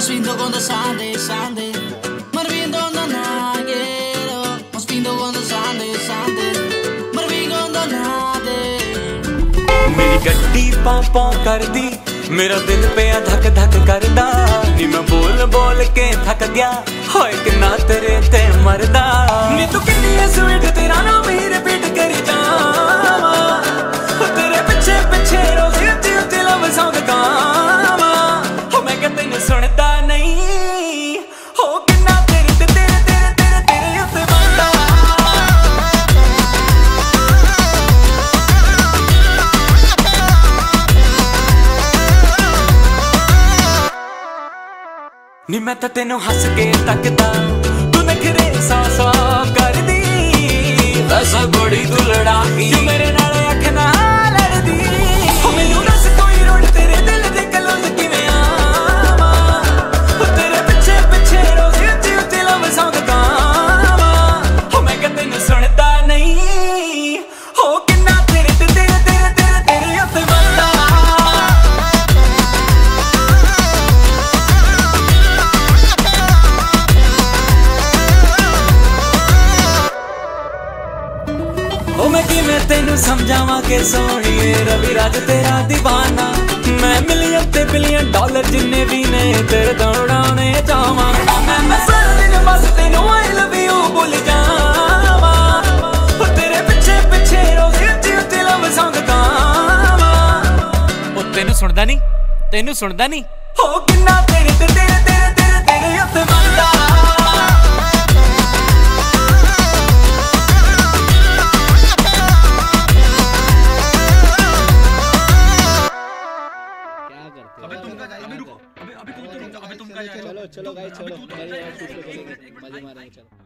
spinto quando Sunday, Sunday Marvindo da naghero Ho spinto quando Sunday, Sunday Marvindo da nade ਮੇਰੀ ਗੱਡੀ ਪੌਂ ਪੌਂ ਕਰਦੀ ਮੇਰਾ ਦਿਲ ਪਿਆ ਧੱਕ ਧੱਕ ਕਰਦਾ ਨੀ ਮੈਂ ਬੋਲ ਬੋਲ ਕੇ ਥੱਕ ਗਿਆ ਹੋਏ ਕਿੰਨਾ ਤੇਰੇ ਤੇ ਮਰਦਾ ਨੀ ਤੂੰ ਕਿੰਨੀ ਐ ਸਵੀਟ ਨੀ ਮੈਂ ਤਾਂ ਤੈਨੂੰ ਹੱਸ ਕੇ ਤੱਕਦਾ। ਤੂੰ ਨਖਰੇ ਸਾ ਸਾ ਕਰਦੀ। ਵੈਸਾ ਬੜੀ ਤੂੰ ਉਹ ਮੈਂ ਕਿਵੇਂ ਤੈਨੂੰ ਸਮਝਾਵਾਂ ਕਿ ਸੋਹਣੀਏ ਰਵੀ ਰਾਜ ਤੇਰਾ دیਵਾਨਾ ਮੈਂ ਮਿਲੀਅਨ ਤੇ ਬਿਲੀਅਨ ਡਾਲਰ ਜਿੰਨੇ ਵੀ ਨੇ ਤੇਰੇ ਦੌੜਾਉਣੇ ਜਾਵਾਂ ਮੈਂ ਮੈਂ ਸਾਰਾ ਦਿਨ ਬਸ ਤੈਨੂੰ ਆਈ ਲਵ ਯੂ ਭੁੱਲ ਜਾਵਾਂ। ਉਹ ਤੇਰੇ ਪਿੱਛੇ ਪਿੱਛੇ ਰੋਜ਼ ਉੱਤੇ ਉੱਤੇ ਲਵ ਸੰਗ ਗਾਵਾਂ। ਉਹ ਤੈਨੂੰ ਸੁਣਦਾ ਨਹੀਂ ਤੈਨੂੰ ਸੁਣਦਾ ਨਹੀਂ। ਹੋ ਕਿੰਨਾ ਤੇਰੇ ਤੇ ਤੇਰੇ अबे तुम क्या अभी रुको अबे अभी तुम तुम अबे तुम क्या चलो चलो गाइस चलो मजे मारेंगे चलो